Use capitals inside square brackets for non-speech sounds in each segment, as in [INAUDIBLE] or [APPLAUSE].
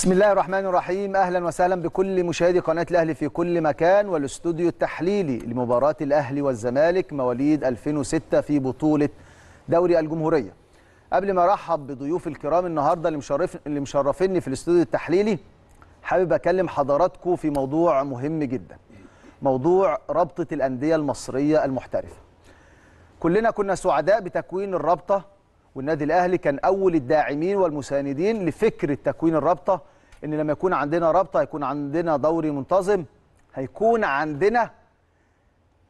بسم الله الرحمن الرحيم. أهلا وسهلا بكل مشاهدي قناة الأهلي في كل مكان والاستوديو التحليلي لمباراة الأهلي والزمالك مواليد 2006 في بطولة دوري الجمهورية. قبل ما أرحب بضيوف الكرام النهارده اللي مشرف اللي مشرفيني في الاستوديو التحليلي حابب أكلم حضراتكم في موضوع مهم جدا موضوع رابطة الأندية المصرية المحترفة. كلنا كنا سعداء بتكوين الرابطة والنادي الأهلي كان أول الداعمين والمساندين لفكره تكوين الرابطة إن لما يكون عندنا رابطة هيكون عندنا دوري منتظم هيكون عندنا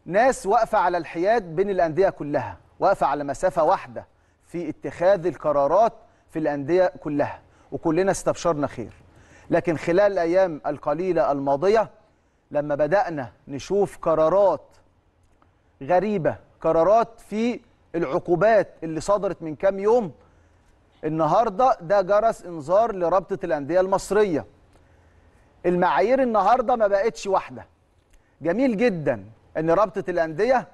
ناس واقفة على الحياد بين الأندية كلها واقفة على مسافة واحدة في اتخاذ القرارات في الأندية كلها وكلنا استبشرنا خير. لكن خلال الأيام القليلة الماضية لما بدأنا نشوف قرارات غريبة قرارات في العقوبات اللي صدرت من كام يوم النهارده ده جرس انذار لرابطة الأندية المصرية. المعايير النهارده ما بقتش واحدة. جميل جدا إن رابطة الأندية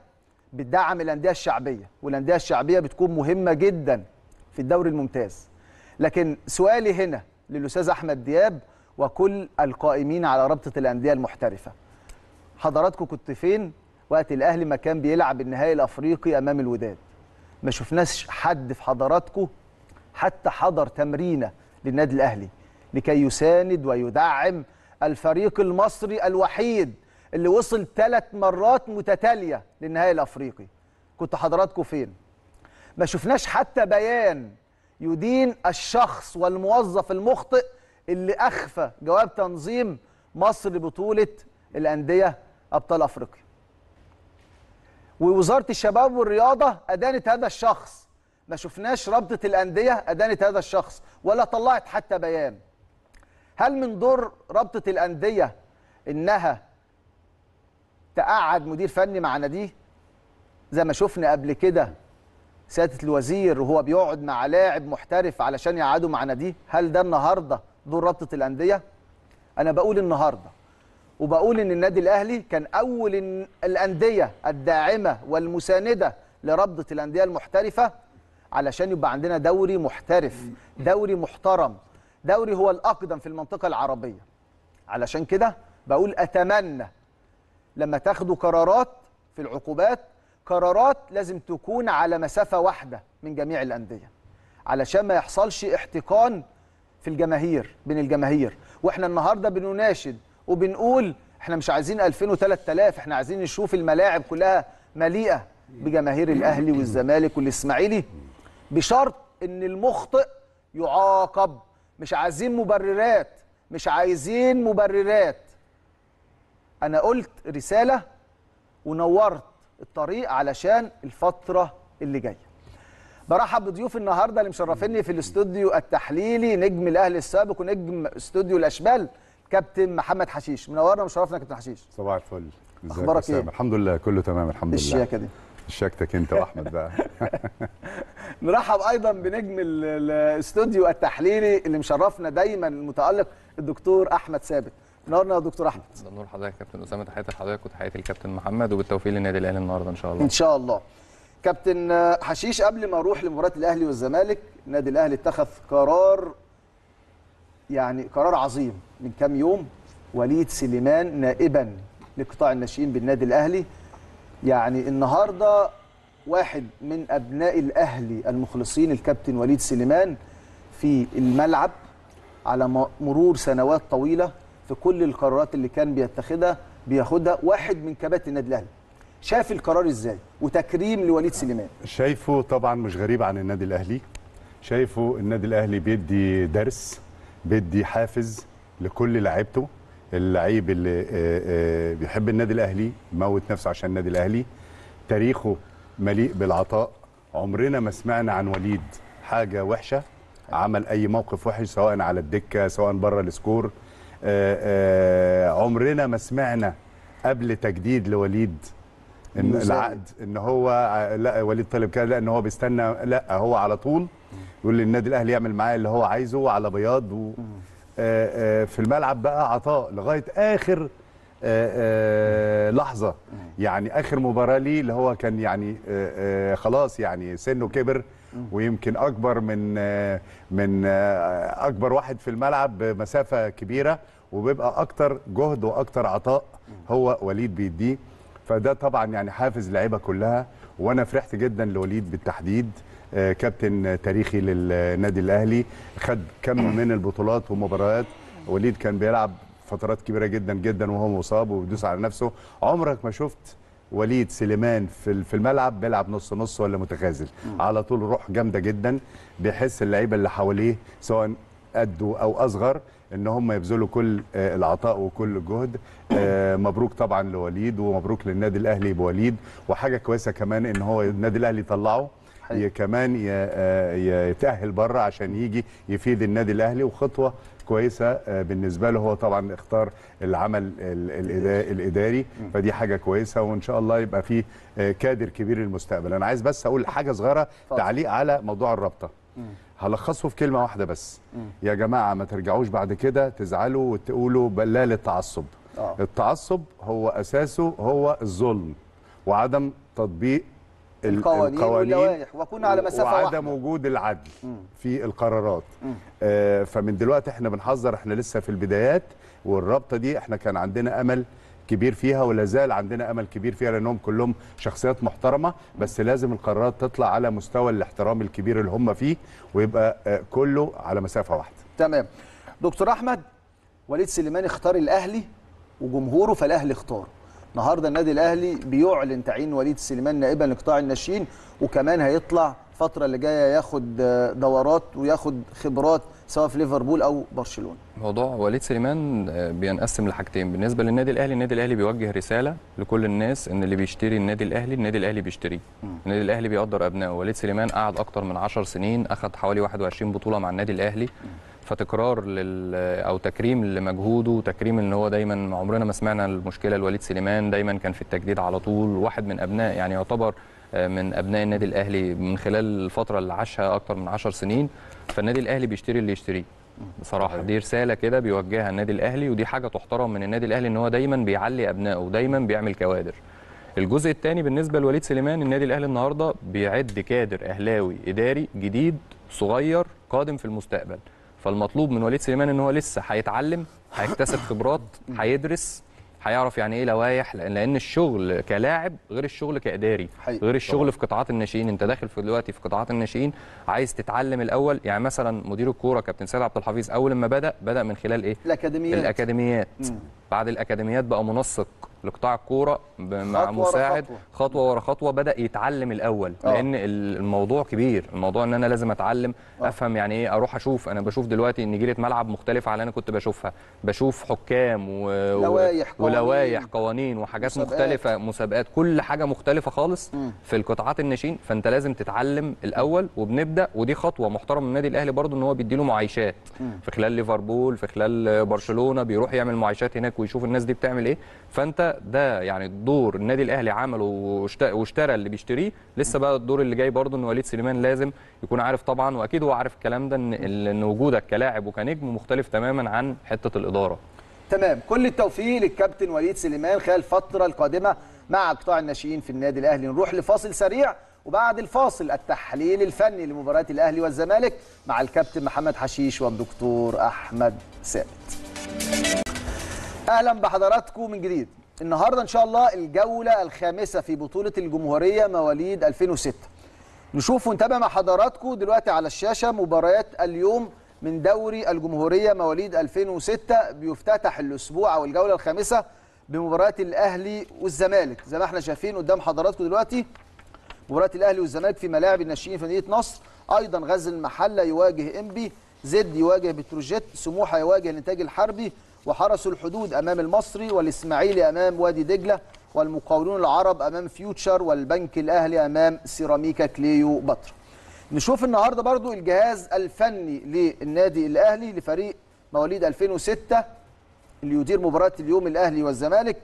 بتدعم الأندية الشعبية والأندية الشعبية بتكون مهمة جدا في الدوري الممتاز. لكن سؤالي هنا للأستاذ أحمد دياب وكل القائمين على رابطة الأندية المحترفة. حضراتكم كنت فين؟ وقت الأهلي ما كان بيلعب النهائي الأفريقي أمام الوداد. ما شفناش حد في حضراتكم حتى حضر تمرينة للنادي الأهلي لكي يساند ويدعم الفريق المصري الوحيد اللي وصل ثلاث مرات متتالية للنهائي الأفريقي. كنت حضراتكم فين؟ ما شفناش حتى بيان يدين الشخص والموظف المخطئ اللي أخفى جواب تنظيم مصر بطولة الأندية أبطال أفريقيا. ووزارة الشباب والرياضة أدانت هذا الشخص. ما شفناش رابطة الأندية أدانت هذا الشخص ولا طلعت حتى بيان. هل من دور رابطة الأندية إنها تقعد مدير فني مع ناديه؟ زي ما شفنا قبل كده سيادة الوزير وهو بيقعد مع لاعب محترف علشان يقعدوا مع ناديه. هل ده النهارده دور رابطة الأندية؟ أنا بقول النهارده. وبقول إن النادي الأهلي كان أول الأندية الداعمة والمساندة لرابطه الأندية المحترفة علشان يبقى عندنا دوري محترف دوري محترم دوري هو الأقدم في المنطقة العربية. علشان كده بقول أتمنى لما تاخدوا قرارات في العقوبات قرارات لازم تكون على مسافة واحدة من جميع الأندية. علشان ما يحصلش احتقان في الجماهير بين الجماهير. وإحنا النهارده بنناشد وبنقول إحنا مش عايزين 2000 و3000 إحنا عايزين نشوف الملاعب كلها مليئة بجماهير الأهلي والزمالك والإسماعيلي بشرط إن المخطئ يعاقب. مش عايزين مبررات مش عايزين مبررات. أنا قلت رسالة ونورت الطريق علشان الفترة اللي جاية. برحب بضيوف النهارده اللي مشرفيني في الاستوديو التحليلي نجم الأهلي السابق ونجم استوديو الاشبال كابتن محمد حشيش. منورنا ومشرفنا يا كابتن حشيش. صباح الفل. ازيك أخبارك يا إيه؟ أسامة؟ الحمد لله كله تمام الحمد لله. الشياكة دي. شياكتك أنت وأحمد بقى. [LAUGHS] نرحب أيضا بنجم ال- ال- الاستوديو التحليلي اللي مشرفنا دايما المتألق الدكتور أحمد ثابت. منورنا يا دكتور أحمد. نور حضرتك يا كابتن أسامة تحياتي لحضرتك وتحياتي للكابتن محمد وبالتوفيق للنادي الأهلي النهارده إن شاء الله. إن شاء الله. كابتن حشيش قبل ما أروح لمباراة الأهلي والزمالك النادي الأهلي اتخذ قرار يعني قرار عظيم من كام يوم. وليد سليمان نائبا لقطاع الناشئين بالنادي الأهلي. يعني النهارده واحد من أبناء الأهلي المخلصين الكابتن وليد سليمان في الملعب على مرور سنوات طويلة في كل القرارات اللي كان بيتخذها بياخدها واحد من كباتن النادي الأهلي. شاف القرار إزاي؟ وتكريم لوليد سليمان. شايفه طبعا مش غريب عن النادي الأهلي. شايفه النادي الأهلي بيدي درس بيدي حافز لكل لعيبته. اللعيب اللي آه، آه، بيحب النادي الأهلي موت نفسه عشان النادي الأهلي. تاريخه مليء بالعطاء. عمرنا ما سمعنا عن وليد حاجة وحشة. عمل أي موقف وحش سواء على الدكة سواء بره السكور. آه، عمرنا ما سمعنا قبل تجديد لوليد زائد. العقد إن هو لا وليد طالب كده لا إن هو بيستنى لا هو على طول يقول للنادي الأهلي يعمل معاه اللي هو عايزه على بياض و آه، آه، في الملعب بقى عطاء لغاية آخر آه، لحظة. يعني آخر مباراة ليه اللي هو كان يعني خلاص يعني سنه كبر ويمكن أكبر من من أكبر واحد في الملعب بمسافة كبيرة وبيبقى أكتر جهد وأكتر عطاء هو وليد بيديه. فده طبعا يعني حافز اللعيبه كلها وأنا فرحت جدا لوليد بالتحديد. كابتن تاريخي للنادي الأهلي خد كم [COUGHS] من البطولات ومباريات. وليد كان بيلعب فترات كبيرة جدا جدا وهو مصاب وبيدوس على نفسه. عمرك ما شفت وليد سليمان في في الملعب بيلعب نص نص ولا متخاذل. على طول روح جامدة جدا بيحس اللعيبة اللي حواليه سواء قده أو أصغر إن هم يبذلوا كل آه، العطاء وكل الجهد آه، مبروك طبعا لوليد ومبروك للنادي الأهلي بوليد. وحاجة كويسة كمان إن هو النادي الأهلي طلعه. كمان آه، ي- يتأهل بره عشان يجي يفيد النادي الأهلي وخطوة كويسة آه، بالنسبة له. هو طبعا اختار العمل الإداري. فدي حاجة كويسة وإن شاء الله يبقى فيه آه، كادر كبير للمستقبل. أنا عايز بس أقول حاجة صغيرة. تعليق على موضوع الرابطة. هلخصه في كلمة واحدة بس. يا جماعة ما ترجعوش بعد كده تزعلوا وتقولوا بلا للتعصب. التعصب هو أساسه هو الظلم وعدم تطبيق ال- القوانين واللوائح وكون على مسافة وعدم واحدة. وجود العدل في القرارات. آه فمن دلوقتي إحنا بنحذر إحنا لسه في البدايات والرابطة دي إحنا كان عندنا أمل كبير فيها ولا زال عندنا أمل كبير فيها لأنهم كلهم شخصيات محترمة. بس لازم القرارات تطلع على مستوى الاحترام الكبير اللي هم فيه ويبقى آه كله على مسافة واحدة. تمام. دكتور أحمد وليد سليمان اختار الأهلي وجمهوره فالأهلي اختاره. النهارده النادي الاهلي بيعلن تعيين وليد سليمان نائبا لقطاع الناشئين وكمان هيطلع الفترة اللي جاية ياخد آه، دورات وياخد خبرات سواء في ليفربول أو برشلونة. موضوع وليد سليمان آه، بينقسم لحاجتين. بالنسبة للنادي الأهلي النادي الأهلي بيوجه رسالة لكل الناس إن اللي بيشتري النادي الأهلي النادي الأهلي بيشتريه. النادي الأهلي بيقدر أبنائه. وليد سليمان قعد أكتر من 10 سنين اخذ حوالي 21 بطولة مع النادي الأهلي. فتكرار لل أو تكريم لمجهوده وتكريم إن هو دايما عمرنا ما سمعنا المشكلة لوليد سليمان دايما كان في التجديد على طول واحد من أبناء يعني يعتبر آه، من أبناء النادي الأهلي من خلال الفترة اللي عاشها أكتر من 10 سنين. فالنادي الأهلي بيشتري اللي يشتريه. بصراحة دي رسالة كده بيوجهها النادي الأهلي ودي حاجة تحترم من النادي الأهلي إن هو دايما بيعلي أبنائه ودايما بيعمل كوادر. الجزء الثاني بالنسبة لوليد سليمان النادي الأهلي النهارده بيعد كادر أهلاوي إداري جديد صغير قادم في المستقبل. فالمطلوب من وليد سليمان إن هو لسه هيتعلم هيكتسب خبرات [COUGHS] هيدرس هيعرف يعني إيه لوائح لأن لأن الشغل كلاعب غير الشغل كإداري. غير الشغل في قطاعات الناشئين. أنت داخل في دلوقتي في قطاعات الناشئين عايز تتعلم الأول. يعني مثلا مدير الكورة كابتن سيد عبد الحفيظ أول ما بدأ بدأ من خلال إيه؟ الأكاديميات. الأكاديميات. بعد الأكاديميات بقى منسق لقطاع الكورة مع خطوة مساعد خطوة. خطوة ورا خطوة بدأ يتعلم الأول آه. لأن ال- الموضوع كبير الموضوع إن أنا لازم أتعلم آه. أفهم يعني إيه أروح أشوف أنا بشوف دلوقتي إن جيره ملعب مختلفة عن اللي أنا كنت بشوفها بشوف حكام و... و- لوائح، قوانين. ولوائح قوانين وحاجات مسابقات. مختلفة مسابقات كل حاجة مختلفة خالص مم. في القطاعات الناشئين فأنت لازم تتعلم الأول وبنبدأ ودي خطوة محترمة من النادي الأهلي برضو إن هو بيديله معايشات في خلال ليفربول في خلال برشلونة بيروح يعمل معايشات هناك ويشوف الناس دي بتعمل إيه فأنت ده يعني دور النادي الأهلي عمله واشت- واشترى اللي بيشتريه. لسه بقى الدور اللي جاي برضو إن وليد سليمان لازم يكون عارف طبعا وأكيد هو عارف الكلام ده إن إن وجودك كلاعب وكنجم مختلف تماما عن حتة الإدارة. تمام. كل التوفيق للكابتن وليد سليمان خلال الفترة القادمة مع قطاع الناشئين في النادي الأهلي. نروح لفاصل سريع وبعد الفاصل التحليل الفني لمباراة الأهلي والزمالك مع الكابتن محمد حشيش والدكتور أحمد ثابت أهلا بحضراتكم من جديد. النهاردة إن شاء الله الجولة الخامسة في بطولة الجمهورية مواليد 2006 نشوف ونتابع مع حضراتكم دلوقتي على الشاشة مباريات اليوم من دوري الجمهورية مواليد 2006 بيفتتح الأسبوع أو الجولة الخامسة بمباريات الأهلي والزمالك. زي ما إحنا شايفين قدام حضراتكم دلوقتي مباراة الأهلي والزمالك في ملاعب الناشئين في مدينة نصر. أيضا غزل المحلة يواجه إنبي زد يواجه بتروجيت سموحة يواجه الإنتاج الحربي. وحرس الحدود أمام المصري والإسماعيلي أمام وادي دجلة والمقاولون العرب أمام فيوتشر والبنك الأهلي أمام سيراميكا كليو بطر نشوف النهارده برضو الجهاز الفني للنادي الأهلي لفريق مواليد 2006 اللي يدير مباراة اليوم الأهلي والزمالك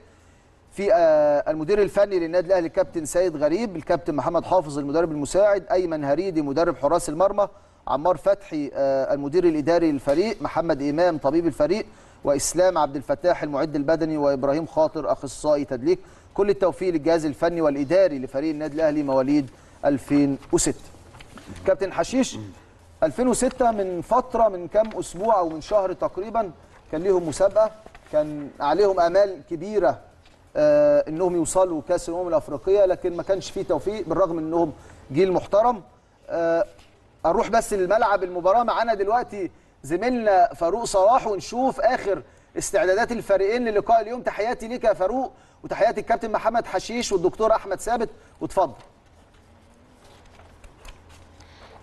في آه، المدير الفني للنادي الأهلي الكابتن سيد غريب الكابتن محمد حافظ المدرب المساعد أيمن هريدي مدرب حراس المرمى عمار فتحي آه، المدير الإداري للفريق محمد إمام طبيب الفريق وإسلام عبد الفتاح المعد البدني وإبراهيم خاطر أخصائي تدليك. كل التوفيق للجهاز الفني والإداري لفريق النادي الأهلي مواليد 2006 كابتن حشيش 2006 من فترة من كام أسبوع أو من شهر تقريبا كان ليهم مسابقة كان عليهم آمال كبيرة آه إنهم يوصلوا كأس الأمم الأفريقية لكن ما كانش فيه توفيق بالرغم إنهم جيل محترم. آه أروح بس للملعب المباراة معانا دلوقتي زميلنا فاروق صلاح ونشوف آخر استعدادات الفريقين للقاء اليوم. تحياتي ليك يا فاروق وتحياتي الكابتن محمد حشيش والدكتور أحمد ثابت. واتفضل.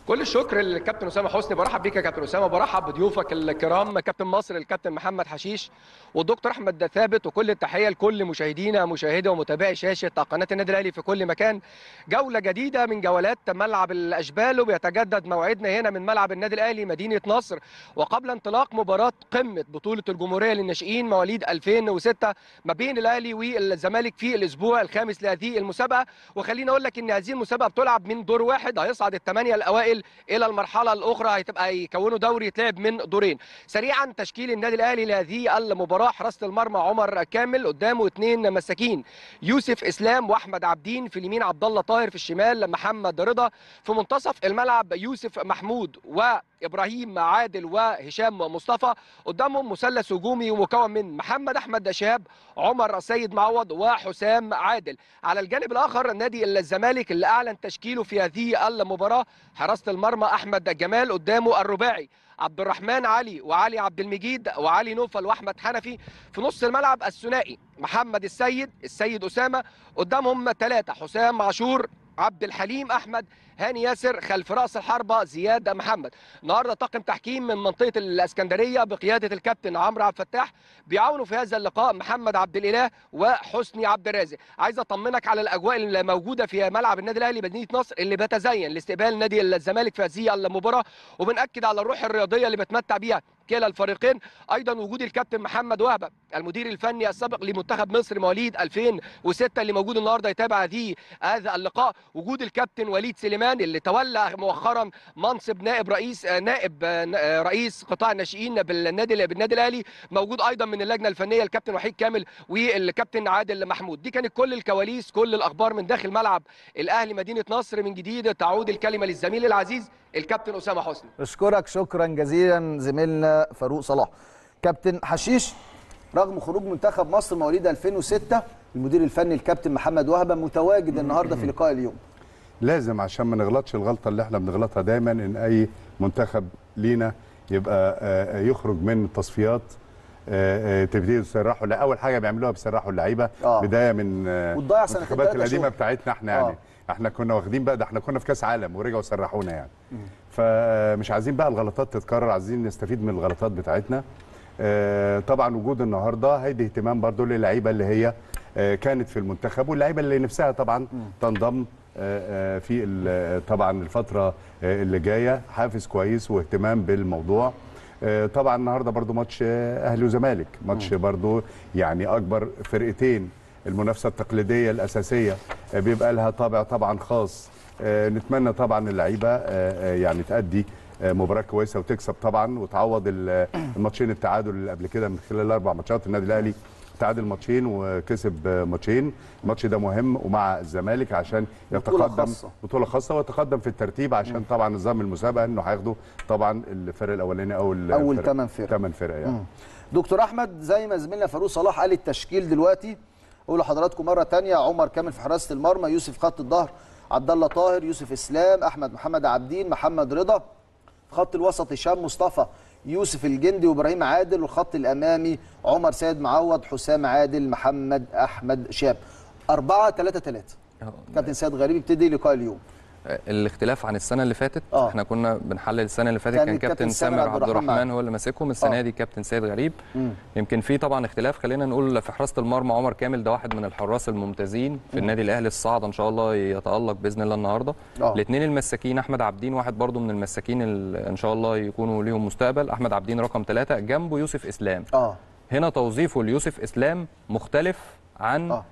كل الشكر للكابتن أسامة حسني برحب بيك يا كابتن أسامة برحب بضيوفك الكرام كابتن مصر الكابتن محمد حشيش والدكتور أحمد ثابت وكل التحية لكل مشاهدينا مشاهدي ومتابعي شاشة قناة النادي الأهلي في كل مكان. جولة جديدة من جولات ملعب الأشبال وبيتجدد موعدنا هنا من ملعب النادي الأهلي مدينة نصر. وقبل انطلاق مباراة قمة بطولة الجمهورية للناشئين مواليد 2006 ما بين الأهلي والزمالك في الأسبوع الخامس لهذه المسابقة. وخليني أقول لك إن هذه المسابقة بتلعب من دور واحد هيصعد الثمانية الأوائل إلى المرحلة الأخرى هتبقى يكونوا دوري يتلعب من دورين. سريعا تشكيل النادي الأهلي لهذه المباراة حراسة المرمى عمر كامل قدامه اثنين مساكين. يوسف إسلام وأحمد عبدين في اليمين عبد الله طاهر في الشمال محمد رضا. في منتصف الملعب يوسف محمود وابراهيم عادل وهشام مصطفى قدامهم مثلث هجومي مكون من محمد أحمد شهاب عمر سيد معوض وحسام عادل. على الجانب الآخر نادي الزمالك اللي أعلن تشكيله في هذه المباراة حراسة المرمى أحمد جمال قدامه الرباعي عبد الرحمن علي وعلي عبد المجيد وعلي نوفل وأحمد حنفي. في نص الملعب الثنائي محمد السيد السيد أسامة. قدامهم ثلاثة حسام عاشور عبد الحليم أحمد هاني ياسر خلف رأس الحربة زياد محمد. النهارده طاقم تحكيم من منطقة الإسكندرية بقيادة الكابتن عمرو عبد الفتاح بيعاونوا في هذا اللقاء محمد عبد الإله وحسني عبد الرازق. عايز أطمنك على الأجواء اللي موجودة في ملعب النادي الأهلي مدينة نصر اللي بتزين لاستقبال نادي الزمالك في هذه المباراة. وبنأكد على الروح الرياضية اللي بتمتع بيها كلا الفريقين أيضا وجود الكابتن محمد وهبة المدير الفني السابق لمنتخب مصر مواليد 2006 اللي موجود النهارده يتابع هذه هذا اللقاء. وجود الكابتن وليد سليمان اللي تولى مؤخرا منصب نائب رئيس نائب رئيس قطاع الناشئين بالنادي بالنادي الأهلي موجود أيضا من اللجنة الفنية الكابتن وحيد كامل والكابتن عادل محمود. دي كانت كل الكواليس كل الأخبار من داخل ملعب الأهلي مدينة نصر. من جديد تعود الكلمة للزميل العزيز الكابتن أسامة حسني أشكرك شكرا جزيلا زميلنا فاروق صلاح كابتن حشيش رغم خروج منتخب مصر مواليد 2006 المدير الفني الكابتن محمد وهبة متواجد النهارده في لقاء اليوم لازم عشان ما نغلطش الغلطة اللي إحنا بنغلطها دايما إن أي منتخب لينا يبقى آه، يخرج من التصفيات آه، آه، تبتدي تسرحوا لا اول حاجة بيعملوها بيسرحوا اللعيبة. بداية من المنتخبات تلاتة القديمة. بتاعتنا إحنا يعني آه. إحنا كنا واخدين بقى ده إحنا كنا في كاس عالم ورجعوا سرحونا يعني. فمش عايزين بقى الغلطات تتكرر عايزين نستفيد من الغلطات بتاعتنا. آه، طبعا وجود النهارده هيدي اهتمام برضو للعيبة اللي هي آه، كانت في المنتخب واللعيبة اللي نفسها طبعا تنضم آه، في طبعا الفترة اللي جاية. حافز كويس واهتمام بالموضوع. طبعا النهارده برضو ماتش أهلي وزمالك. ماتش برضو يعني أكبر فرقتين المنافسة التقليدية الأساسية آه، بيبقى لها طابع طبعا خاص. آه، نتمنى طبعا اللعيبة آه، يعني تأدي مباراة كويسة وتكسب طبعا وتعوض ال- الماتشين التعادل اللي قبل كده من خلال الاربع ماتشات. النادي الأهلي تعادل ماتشين وكسب ماتشين. الماتش ده مهم ومع الزمالك عشان يتقدم خاصة. بطولة خاصة ويتقدم في الترتيب عشان طبعا نظام المسابقة إنه هياخدوا طبعا الفرق الأولاني أو أول تمن فرق. ثمان فرق يعني. دكتور أحمد زي ما زميلنا فاروق صلاح قال التشكيل دلوقتي أقول لحضراتكم مرة تانية عمر كامل في حراسة المرمى يوسف خط الظهر عبد الله طاهر يوسف إسلام أحمد محمد عابدين محمد رضا. في خط الوسط هشام مصطفى يوسف الجندي وإبراهيم عادل. والخط الأمامي عمر سيد معوض حسام عادل محمد أحمد شاب. 4 3 3 كابتن سيد غريب يبتدي لقاء اليوم. الاختلاف عن السنة اللي فاتت آه. إحنا كنا بنحلل السنة اللي فاتت كان كان, كابتن سامر عبد الرحمن. هو اللي ماسكهم السنة آه. دي كابتن سيد غريب مم. يمكن في طبعا اختلاف خلينا نقول في حراسة المرمى عمر كامل ده واحد من الحراس الممتازين في النادي الأهلي الصاعد إن شاء الله يتألق بإذن الله النهارده آه. الاثنين المساكين أحمد عبدين واحد برضو من المساكين إن شاء الله يكونوا ليهم مستقبل أحمد عبدين رقم ثلاثة جنبه يوسف إسلام آه هنا توظيفه ليوسف إسلام مختلف عن آه.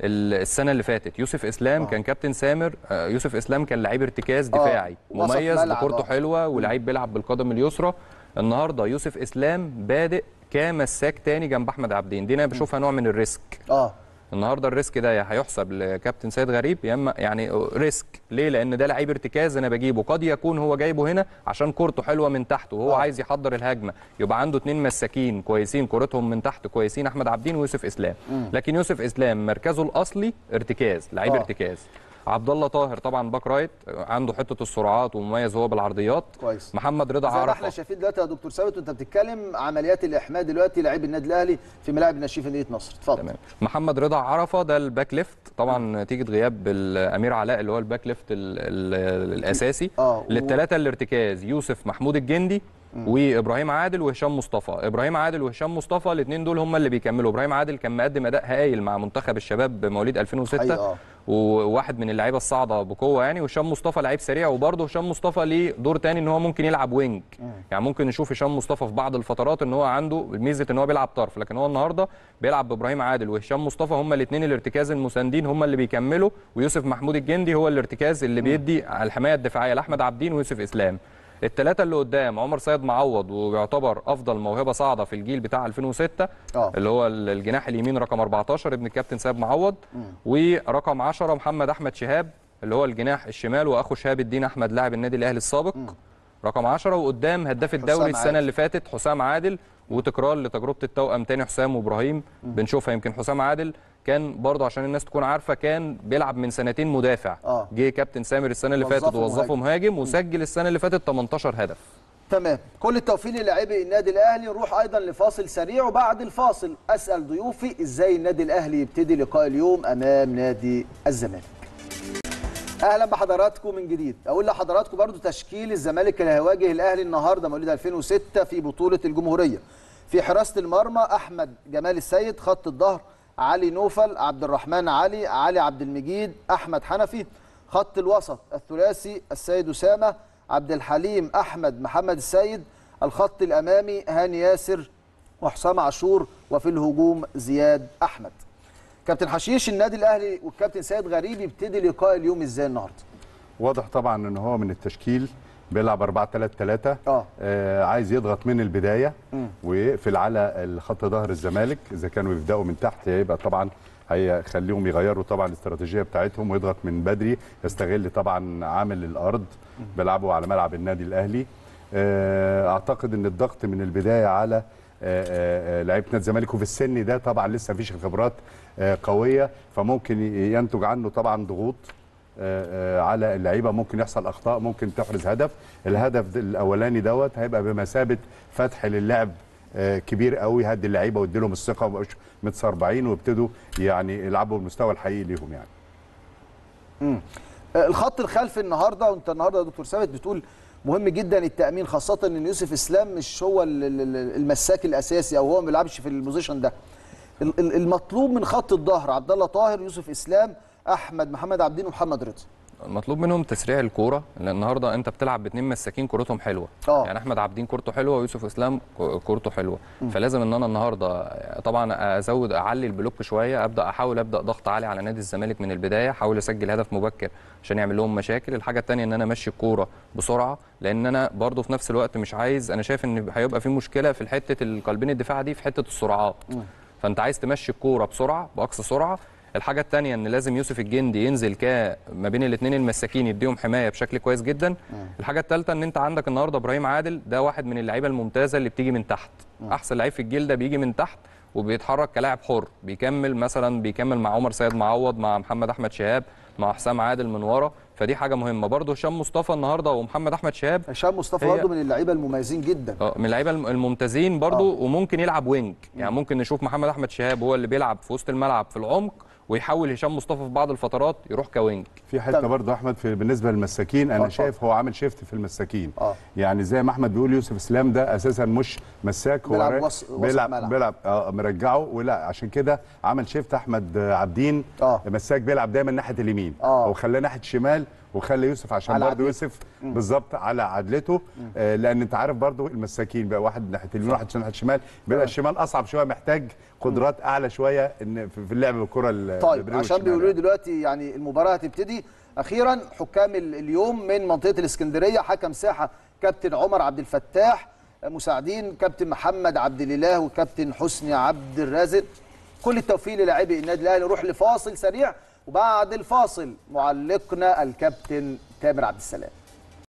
آه. السنة اللي فاتت يوسف إسلام آه. آه. كان كابتن سامر آه، يوسف إسلام كان لعيب ارتكاز آه. دفاعي وسط مميز بكورته آه. حلوة ولعيب بيلعب بالقدم اليسرى النهارده يوسف إسلام بادئ كمساك تاني جنب أحمد عبدين دي أنا بشوفها نوع من الريسك آه النهارده ال risk ده يا هيحسب لكابتن سيد غريب يا إما يعني risk. ليه؟ لأن ده لعيب ارتكاز أنا بجيبه. قد يكون هو جايبه هنا عشان كورته حلوة من تحت وهو آه. عايز يحضر الهجمة. يبقى عنده اتنين مساكين كويسين كورتهم من تحت كويسين أحمد عبدين ويوسف إسلام. لكن يوسف إسلام مركزه الأصلي ارتكاز لعيب آه. ارتكاز. عبد الله طاهر طبعا back right عنده حتة السرعات ومميز هو بالعرضيات. كويس. محمد رضا ما إحنا عرفه شايفين دلوقتي يا دكتور ثابت وانت بتتكلم عمليات الإحماء دلوقتي لاعبي النادي الأهلي في ملاعب نشيف مدينه نصر اتفضل. تمام. محمد رضا عرفه ده ال back left. طبعا نتيجة غياب الأمير علاء اللي هو ال back left ال ال الأساسي آه، للثلاثه الارتكاز يوسف محمود الجندي وإبراهيم عادل وهشام مصطفى. إبراهيم عادل وهشام مصطفى الاثنين دول هم اللي بيكملوا. إبراهيم عادل كان مقدم أداء هايل مع منتخب الشباب مواليد 2006 حقيقة، آه. وواحد من اللعيبة الصاعدة بقوة يعني وهشام مصطفى لعيب سريع. وبرضه هشام مصطفى ليه دور تاني إن هو ممكن يلعب wing يعني ممكن نشوف هشام مصطفى في بعض الفترات إن هو عنده ميزة إن هو بيلعب طرف لكن هو النهارده بيلعب بإبراهيم عادل. وهشام مصطفى هم الاثنين الارتكاز المساندين هم اللي بيكملوا. ويوسف محمود الجندي هو الارتكاز اللي بيدي الحماية الدفاعية لأحمد عبدين ويوسف إسلام. الثلاثه اللي قدام عمر سيد معوض ويعتبر أفضل موهبة صاعدة في الجيل بتاع 2006 آه. اللي هو الجناح اليمين رقم 14 ابن الكابتن سيد معوض ورقم 10 محمد أحمد شهاب اللي هو الجناح الشمال وأخو شهاب الدين أحمد لاعب النادي الأهلي السابق. رقم 10 وقدام هداف الدوري السنة عادل. اللي فاتت حسام عادل وتكرار لتجربة التوأم تاني حسام وإبراهيم. بنشوفها يمكن حسام عادل كان برضه عشان الناس تكون عارفة كان بيلعب من سنتين مدافع. آه. جه كابتن سامر السنة اللي فاتت وظفه ووظفه مهاجم. مهاجم وسجل السنة اللي فاتت 18 هدف. تمام. كل التوفيق للاعبي النادي الأهلي. نروح أيضا لفاصل سريع وبعد الفاصل أسأل ضيوفي إزاي النادي الأهلي يبتدي لقاء اليوم أمام نادي الزمالك. أهلا بحضراتكم من جديد. أقول لحضراتكم برضو تشكيل الزمالك اللي هيواجه الأهلي النهارده مواليد 2006 في بطولة الجمهورية. في حراسة المرمى أحمد جمال السيد خط الظهر علي نوفل عبد الرحمن علي علي عبد المجيد أحمد حنفي. خط الوسط الثلاثي السيد أسامة عبد الحليم أحمد محمد السيد. الخط الأمامي هاني ياسر وحسام عاشور وفي الهجوم زياد أحمد. كابتن حشيش النادي الأهلي والكابتن سيد غريب يبتدي لقاء اليوم إزاي النهارده؟ واضح طبعا إن هو من التشكيل بيلعب 4 3 3 آه. عايز يضغط من البداية ويقفل على الخط ظهر الزمالك. إذا كانوا يبدأوا من تحت هيبقى طبعا هيخليهم يغيروا طبعا الاستراتيجية بتاعتهم ويضغط من بدري. يستغل طبعا عامل الأرض بيلعبوا على ملعب النادي الأهلي. آه أعتقد إن الضغط من البداية على لعيبة نادي الزمالك وفي السن ده طبعا لسه مفيش خبرات آه، قوية. فممكن ينتج عنه طبعا ضغوط آه، آه، على اللعيبة. ممكن يحصل أخطاء ممكن تحرز هدف. الهدف الأولاني دوت هيبقى بمثابة فتح للعب آه، كبير قوي هدي اللعيبة وادي لهم الثقة وما بقوش متسربعين وابتدوا يعني يلعبوا المستوى الحقيقي ليهم يعني. آه، الخط الخلفي النهارده وانت النهارده يا دكتور ثابت بتقول مهم جدا التأمين خاصة إن يوسف إسلام مش هو ال- ال- ال- المساك الأساسي أو هو ما بيلعبش في البوزيشن ده. ال- ال- المطلوب من خط الظهر عبد الله طاهر يوسف إسلام أحمد محمد عبدين ومحمد رضا. المطلوب منهم تسريع الكورة لأن النهارده أنت بتلعب باثنين مساكين كورتهم حلوة. آه. يعني أحمد عابدين كورته حلوة ويوسف إسلام كو- كورته حلوة. فلازم إن أنا النهارده طبعا أزود أعلي البلوك شوية أبدأ أحاول أبدأ ضغط عالي على نادي الزمالك من البداية أحاول أسجل هدف مبكر عشان يعمل لهم مشاكل. الحاجة الثانية إن أنا أمشي الكورة بسرعة لأن أنا برضو في نفس الوقت مش عايز أنا شايف إن هيبقى في مشكلة في حتة القلبين الدفاع دي في حتة السرعات. فأنت عايز تمشي الكورة بسرعة بأقصى سرعة الحاجة الثانية إن لازم يوسف الجندي ينزل ك ما بين الاثنين المساكين يديهم حماية بشكل كويس جدا. الحاجة الثالثه إن أنت عندك النهارده إبراهيم عادل ده واحد من اللعيبة الممتازة اللي بتيجي من تحت. أحسن لعيب في الجيل ده بيجي من تحت وبيتحرك كلاعب حر. بيكمل مثلا بيكمل مع عمر سيد معوض مع محمد أحمد شهاب مع حسام عادل من ورا. فدي حاجة مهمة. برضه هشام مصطفى النهارده ومحمد أحمد شهاب هشام مصطفى برضه من اللعيبة المميزين جدا. آه من اللعيبة الم- الممتازين برضو وممكن يلعب wing. يعني ممكن نشوف محمد أحمد شهاب هو اللي بيلعب في وسط الملعب في العمق ويحول هشام مصطفى في بعض الفترات يروح ك wing في حتة. برضه احمد في بالنسبة للمساكين أنا آه، شايف هو عامل shift في المساكين آه. يعني زي ما احمد بيقول يوسف اسلام ده أساسا مش مساك هو بيلعب وسط بيلعب. بيلعب آه مرجعه ورا عشان كده عمل shift احمد آه، عبدين آه. مساك بيلعب دايما ناحية اليمين آه. وخلاه ناحية الشمال وخلى يوسف عشان برضه. يوسف بالظبط على عدلته. آه لأن أنت عارف برضه المساكين بقى واحد ناحية اليمين واحد ناحية الشمال. بيبقى الشمال أصعب شوية محتاج قدرات أعلى شوية إن في اللعب بالكرة ال- طيب عشان بيقولوا لي. دلوقتي يعني المباراة هتبتدي. أخيرا حكام ال- اليوم من منطقة الإسكندرية حكم ساحة كابتن عمر عبد الفتاح مساعدين كابتن محمد عبد الإله وكابتن حسني عبد الرازق. كل التوفيق للاعبي النادي الأهلي. نروح لفاصل سريع. وبعد الفاصل معلقنا الكابتن تامر عبد السلام.